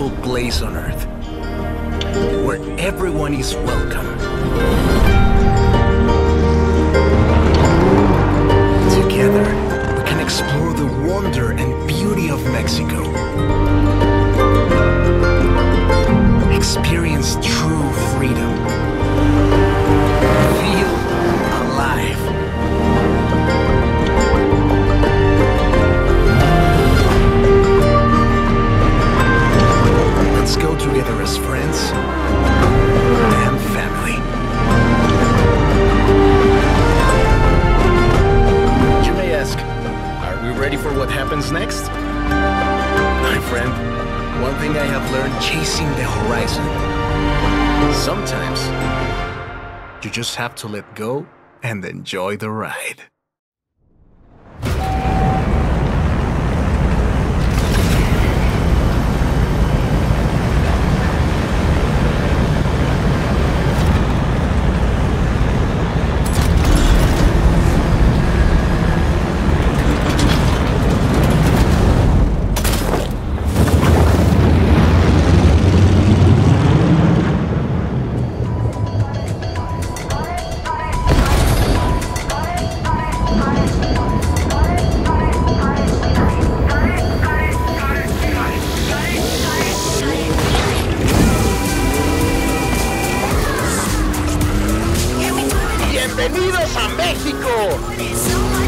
beautiful place on earth, where everyone is welcome. Friends and family. You may ask, are we ready for what happens next? My friend, one thing I have learned chasing the horizon. Sometimes, you just have to let go and enjoy the ride. ¡Bienvenidos a México!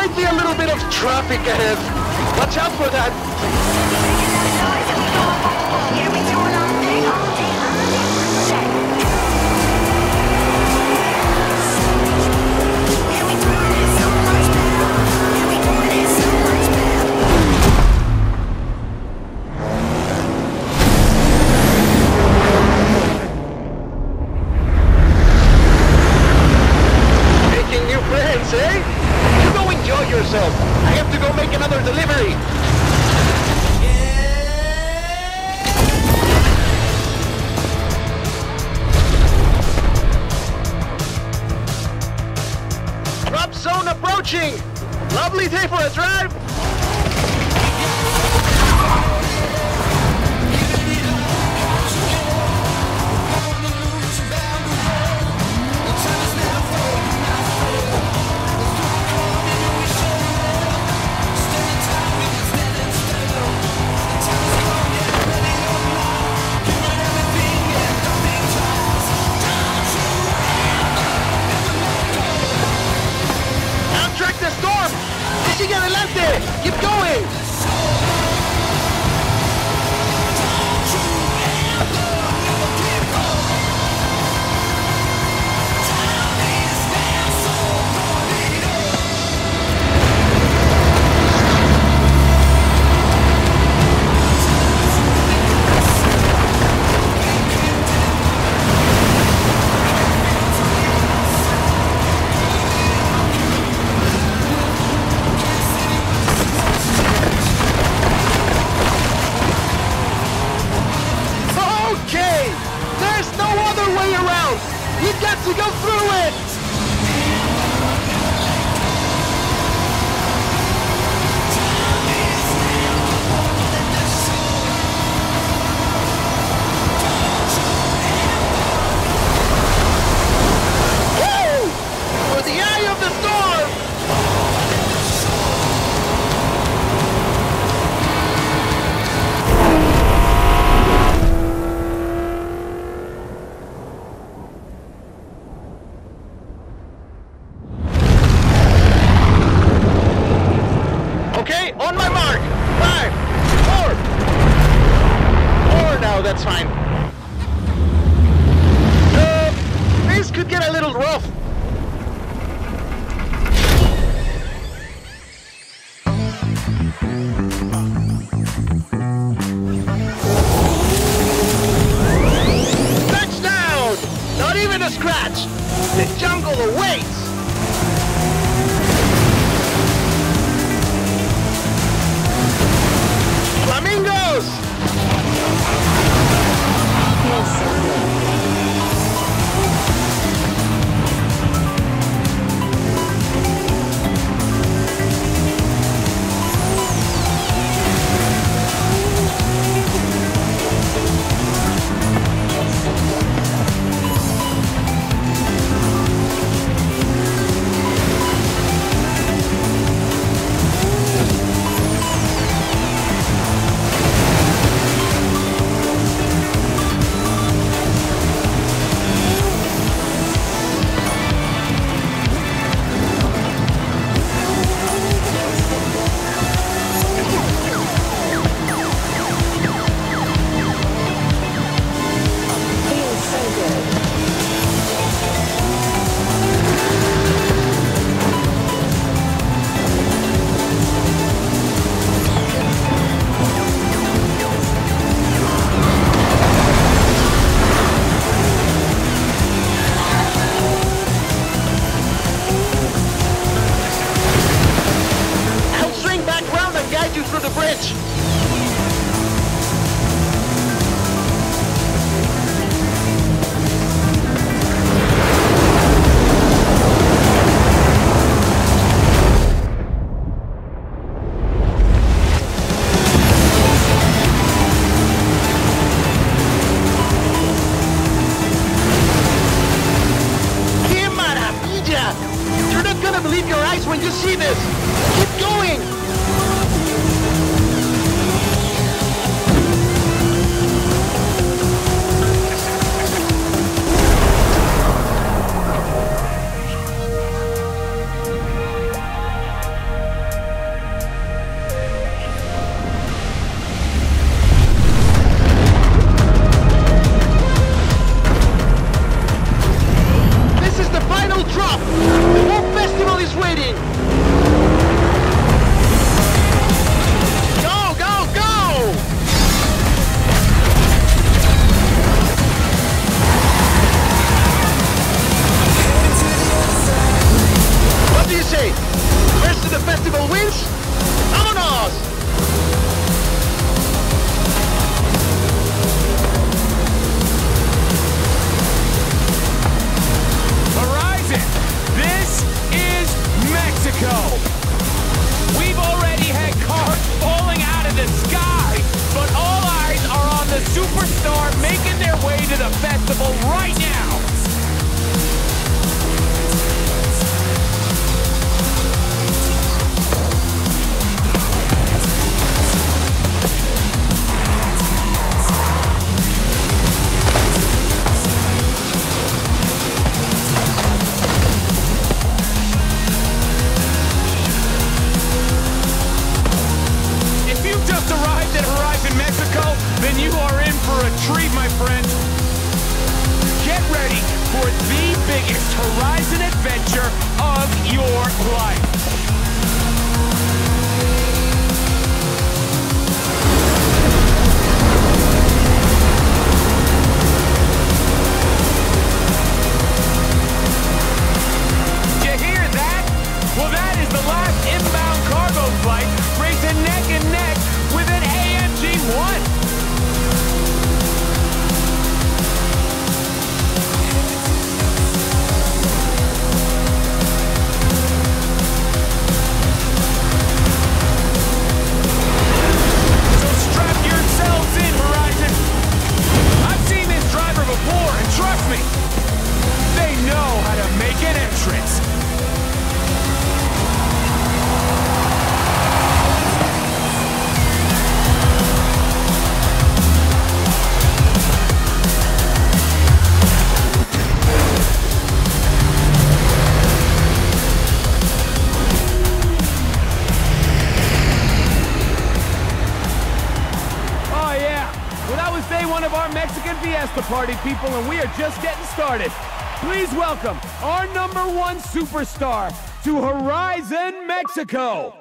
Might be a little bit of traffic ahead. Watch out for that. Drop zone approaching. Lovely day for a drive. see this? superstar making their way to the festival right now. Horizon adventure of your life. party people, and we are just getting started. Please welcome our number one superstar to Horizon Mexico.